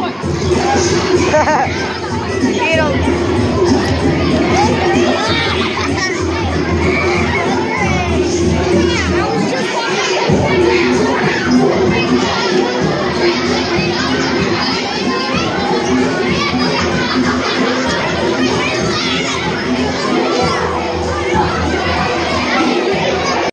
Don't.